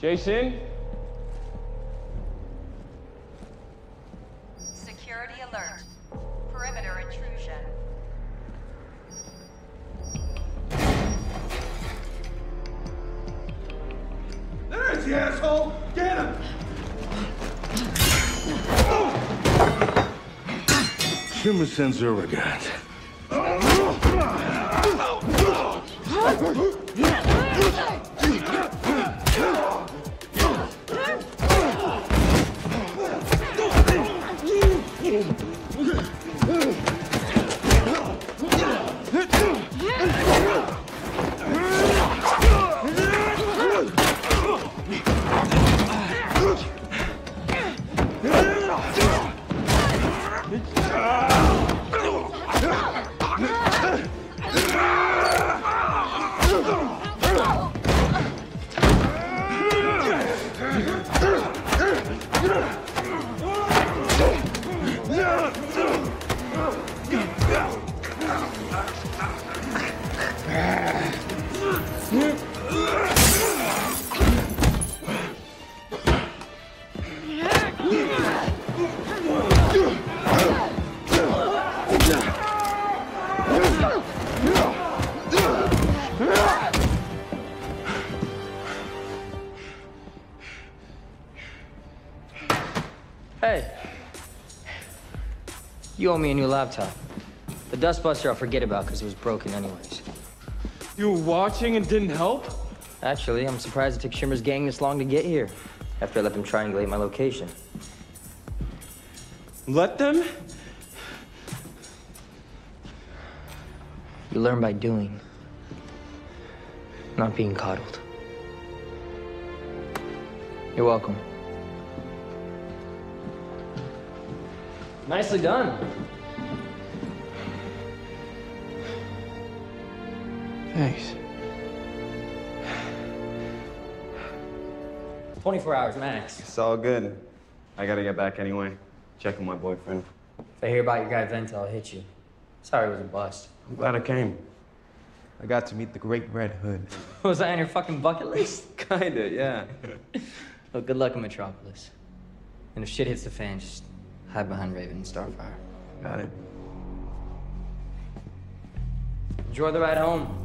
Jason? Security alert. Perimeter intrusion. There's the asshole! Get him! Shimmer sends 으아! Hey. You owe me a new laptop. The dustbuster I'll forget about because it was broken anyways. You were watching and didn't help? Actually, I'm surprised it took Shimmer's gang this long to get here. After I let them triangulate my location. Let them? You learn by doing, not being coddled. You're welcome. Nicely done. Thanks. 24 hours max. It's all good. I gotta get back anyway. Check on my boyfriend. If I hear about your guy Venta, I'll hit you. Sorry it was a bust. I'm glad I came. I got to meet the Great Red Hood. Was that on your fucking bucket list? Kinda, yeah. Look, good luck in Metropolis. And if shit hits the fan, just hide behind Raven and Starfire. Got it. Enjoy the ride home.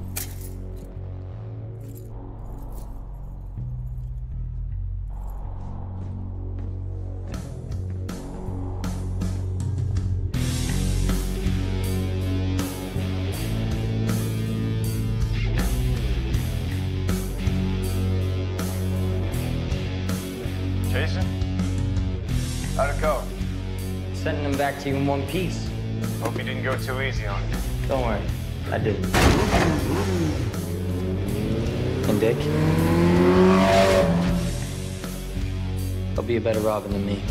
Jason? How'd it go? Sending them back to you in one piece. Hope you didn't go too easy on you. Don't worry, I didn't. And Dick? He'll be a better Robin than me.